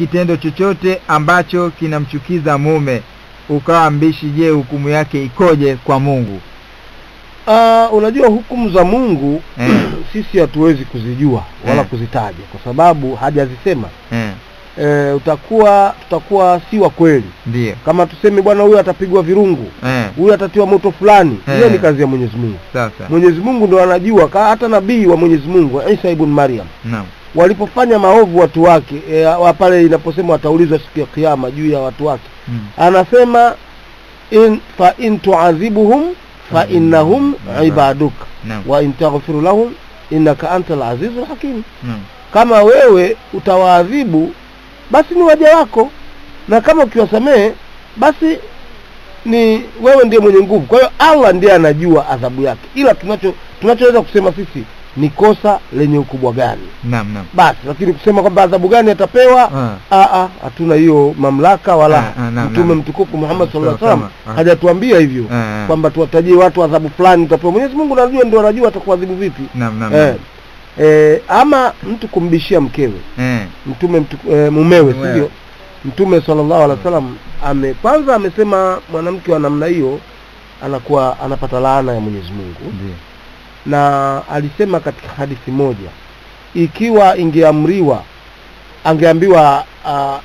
kitendo chochote ambacho kinamchukiza mume ukawa mbishi je hukumu yake ikoje kwa mungu? Uh, unajua hukumu za mungu Eh. sisi hatuwezi kuzijua wala Eh. kuzitaja kwa sababu hajazisema. Eh, e, utakuwa tutakuwa si wa kweli. Ndio kama tuseme bwana huyu atapigwa virungu. Eh, huyu atatiwa moto fulani. Eh. hiyo ni kazi ya mwenyezi mungu. Sasa. Mwenyezi mungu ndo anajua hata nabii wa mwenyezi mungu isa ibn maryam. Naam walipofanya maovu watu wake e, pale inaposema wataulizwa siku ya kiama juu ya watu wake. Mm. anasema in, fa in tuadhibuhum fa innahum ibaduka. Naam wa in taghfiru lahum innaka anta lazizu lhakimu naam kama wewe utawaadhibu basi ni waja wako. Na kama ukiwasamehe basi ni wewe ndiye mwenye nguvu. Kwa hiyo allah ndiye anajua adhabu yake. Ila tunacho tunachoweza kusema sisi ni kosa lenye ukubwa gani? Naam naam. Basi lakini kusema kwamba adhabu gani atapewa? Ah. aa hatuna hiyo mamlaka wala Ah, ah, mtume mtukufu muhammad sallallahu alaihi wasallam ah. hajatuambia hivyo Ah, ah. kwamba tuwatajie watu adhabu fulani utapewa mwenyezi mungu anajua ndio anajua atakuadhibu vipi. Naam naam eh, eh, ama mtu kumbishia mkewe. Eh, mtume mtu, eh, mumewe sindio mtume sallallahu alaihi wasallam ame kwanza amesema mwanamke wa namna hiyo anakuwa anapata laana ya mwenyezi mungu. Ndiyo na alisema katika hadithi moja ikiwa ingeamriwa angeambiwa uh,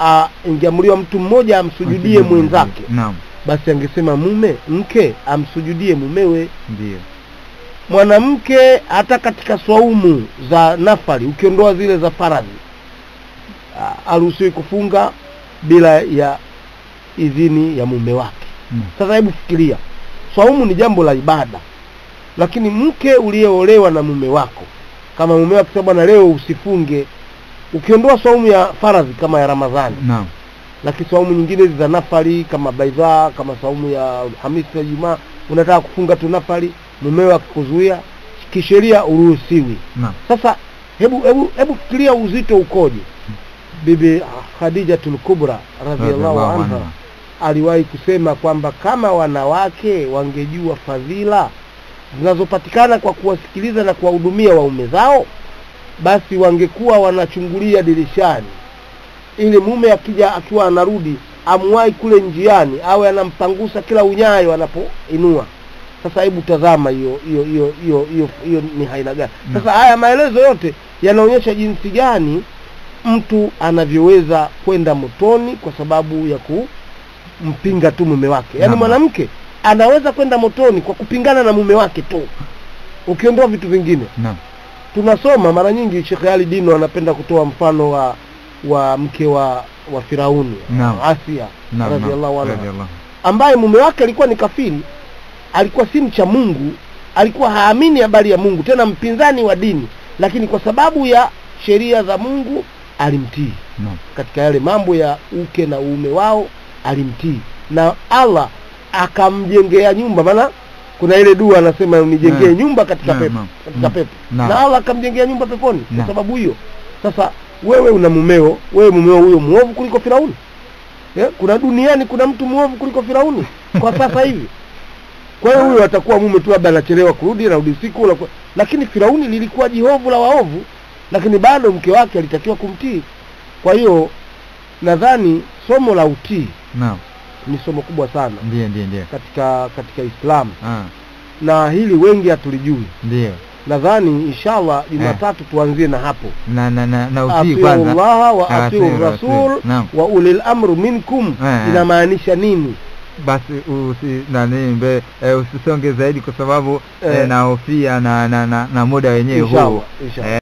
uh, ingeamriwa mtu mmoja amsujudie mwenzake naam. basi angesema mume mke amsujudie mumewe. Ndiyo. Mwanamke hata katika swaumu za nafali ukiondoa zile za faradhi haruhusiwi kufunga bila ya idhini ya mume wake. Mm. sasa hebu fikiria swaumu ni jambo la ibada lakini mke uliyeolewa na mume wako kama mume wako bwana leo usifunge ukiondoa saumu ya faradhi kama ya ramadhani. Naam. Lakini saumu nyingine za nafari kama baidha kama saumu ya hamisi na jumaa unataka kufunga tu nafari mumeo akikuzuia kisheria uruhusiwi. Sasa hebu hebu hebu fikiria uzito ukoje. Bibi khadijatul kubra radhiallahu anha. aliwahi kusema kwamba kama wanawake wangejua fadhila zinazopatikana kwa kuwasikiliza na kuwahudumia waume zao basi wangekuwa wanachungulia dirishani. Ili mume akija akiwa anarudi amwahi kule njiani awe anampangusa kila unyayo anapoinua. Sasa hebu tazama hiyo hiyo hiyo hiyo hiyo hiyo ni haina gani. Sasa haya maelezo yote yanaonyesha jinsi gani mtu anavyoweza kwenda motoni kwa sababu ya kumpinga tu mume wake. Yaani mwanamke anaweza kwenda motoni kwa kupingana na mume wake tu ukiondoa vitu vingine. Naam. Tunasoma mara nyingi Sheikh Ali Dino anapenda kutoa mfano wa wa mke wa wa Firauni. Asia radhiallahu anha ambaye mume wake alikuwa ni kafiri alikuwa si mcha Mungu alikuwa haamini habari ya Mungu tena mpinzani wa dini lakini kwa sababu ya sheria za Mungu alimtii. No. katika yale mambo ya uke na uume wao alimtii. Na Allah akamjengea nyumba maana kuna ile dua anasema unijengee yeah. nyumba katika yeah, pepo katika mm. pepo no. na Allah akamjengea nyumba peponi kwa sababu hiyo sasa wewe una mumeo wewe mumeo huyo muovu kuliko Firauni yeah? kuna duniani kuna mtu muovu kuliko Firauni kwa sasa hivi kwa hiyo huyo atakuwa mume tu labda anachelewa kurudi anarudi usiku la- lakini Firauni lilikuwa jihovu la waovu lakini bado mke wake alitakiwa kumtii kwa hiyo nadhani somo la utii naam ni somo kubwa sana ndiyo ndiyo ndiyo. katika katika Islamu ah. Na hili wengi hatulijui. Ndio nadhani inshallah jumatatu tuanzie na hapo. Na na na, na Allah wa Ah, atiu atiu rasul na. Wa ulil amru minkum. Eh, eh. inamaanisha nini? Basi usi nani mbe e, usisonge zaidi kwa sababu Eh. e, nahofia na, na, na, na muda wenyewe huu Eh,